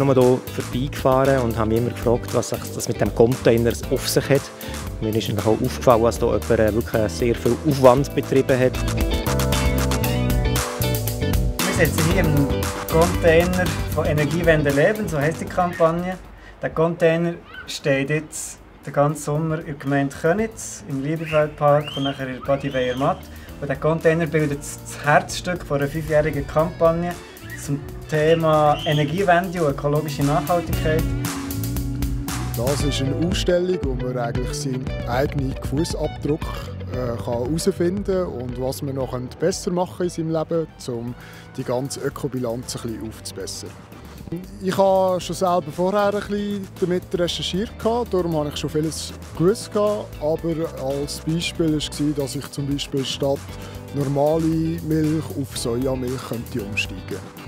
immer nur hier vorbeigefahren und habe mich immer gefragt, was das mit dem Container auf sich hat. Mir ist auch aufgefallen, dass hier jemand äh, wirklich sehr viel Aufwand betrieben hat. Wir sitzen hier im Container von Energiewende leben, so heisst die Kampagne. Der Container steht jetzt den ganzen Sommer in der Gemeinde Könitz, im Liebefeldpark und nachher in Badi Weiermatt. Und der Container bildet das Herzstück einer fünfjährigen Kampagne zum Thema Energiewende und ökologische Nachhaltigkeit. Das ist eine Ausstellung, wo man eigentlich seinen eigenen Fußabdruck herausfinden äh, kann und was man noch besser machen in seinem Leben, um die ganze Ökobilanz ein bisschen aufzubessern. Ich habe schon selber vorher ein bisschen damit recherchiert, darum habe ich schon vieles gewusst. Aber als Beispiel war, dass ich zum Beispiel statt normale Milch auf Sojamilch umsteigen könnte.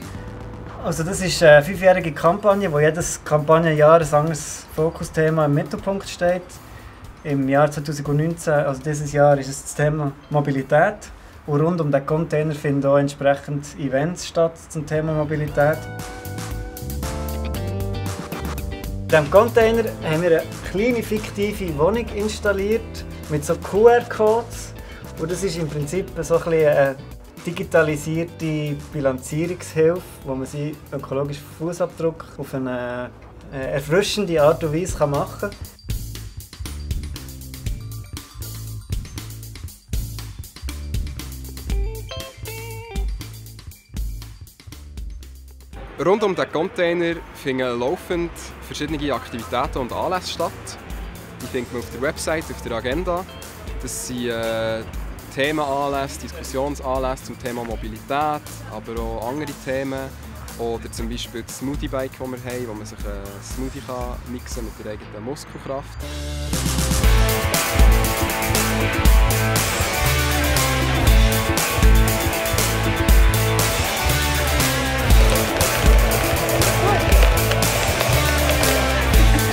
Also das ist eine fünfjährige Kampagne, wo jedes Kampagnenjahr ein anderes Fokusthema im Mittelpunkt steht. Im Jahr 2019, also dieses Jahr, ist es das Thema Mobilität. Und rund um den Container finden auch entsprechend Events statt zum Thema Mobilität. In diesem Container haben wir eine kleine fiktive Wohnung installiert mit so QR-Codes. Und das ist im Prinzip so ein eine digitalisierte Bilanzierungshilfe, wo man seinen ökologischen Fußabdruck auf eine äh, erfrischende Art und Weise machen kann. Rund um den Container finden laufend verschiedene Aktivitäten und Anlässe statt. Die findet man auf der Website, auf der Agenda. Das sind äh, Themenanlässe, Diskussionsanlässe zum Thema Mobilität, aber auch andere Themen. Oder zum Beispiel das Smoothie Bike, das wir haben, wo man sich einen Smoothie kann mixen mit der eigenen Muskelkraft.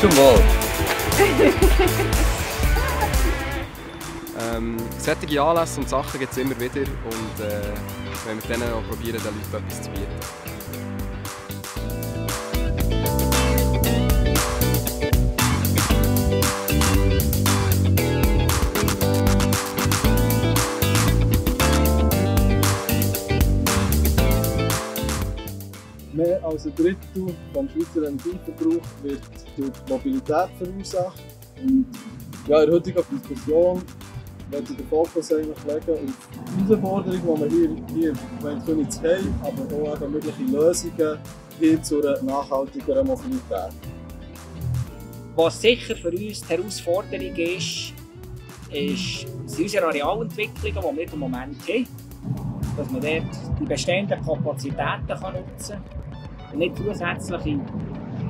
Zum Wohl. solche Anlässe und Sachen gibt es immer wieder und äh, wenn wir denen auch probieren, den Leuten etwas zu bieten. Mehr als ein Drittel des Schweizer Energieverbrauchs wird durch die Mobilität verursacht. Und ja, in der heutigen Diskussion ich den Fokus eigentlich legen auf die Herausforderungen, die wir hier, hier in Königs haben, aber auch mögliche Lösungen hin zu einer nachhaltigeren Mobilität. Was sicher für uns die Herausforderung ist, ist sind unsere Arealentwicklungen, die wir im Moment haben. Dass man dort die bestehenden Kapazitäten kann nutzen kann und nicht zusätzliche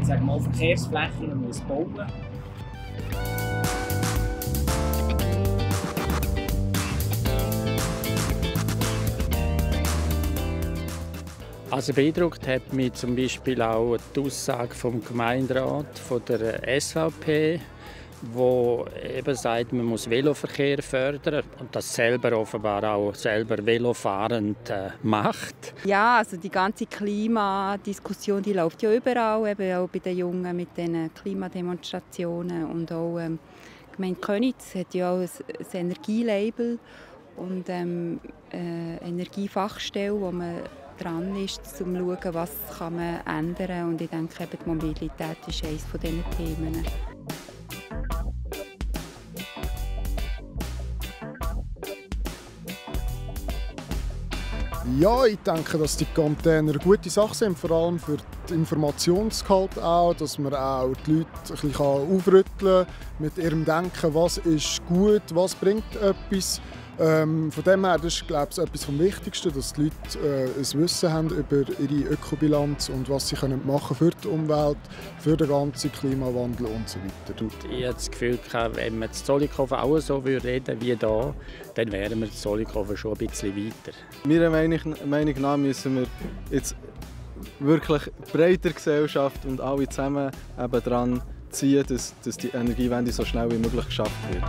sagen wir mal, Verkehrsflächen bauen muss. Also beeindruckt hat mich zum Beispiel auch die Aussage vom Gemeinderat von der SVP, wo eben sagt, man muss Veloverkehr fördern und das selber offenbar auch selber velofahrend äh, macht. Ja, also die ganze Klimadiskussion, die läuft ja überall, eben auch bei den Jungen mit den Klimademonstrationen und auch ähm, Gemeinde Könitz hat ja auch ein, ein Energielabel und ähm, äh, Energiefachstelle, wo man dran ist, um zu schauen, was kann man ändern kann. Und ich denke, eben die Mobilität ist eines dieser Themen. Ja, ich denke, dass die Container eine gute Sache sind, vor allem für den Informationsgehalt auch, dass man auch die Leute ein bisschen aufrütteln kann mit ihrem Denken, was ist gut, was bringt etwas. Ähm, von dem her das ist glaube ich, etwas vom Wichtigsten, dass die Leute äh, ein Wissen haben über ihre Ökobilanz und was sie können machen für die Umwelt, für den ganzen Klimawandel und so weiter. Ich habe das Gefühl, wenn wir in Zollikofen auch so reden wie hier, dann wären wir in Zollikofen schon ein bisschen weiter. Meiner Meinung nach müssen wir jetzt wirklich breiter Gesellschaft und alle zusammen eben daran ziehen, dass, dass die Energiewende so schnell wie möglich geschafft wird.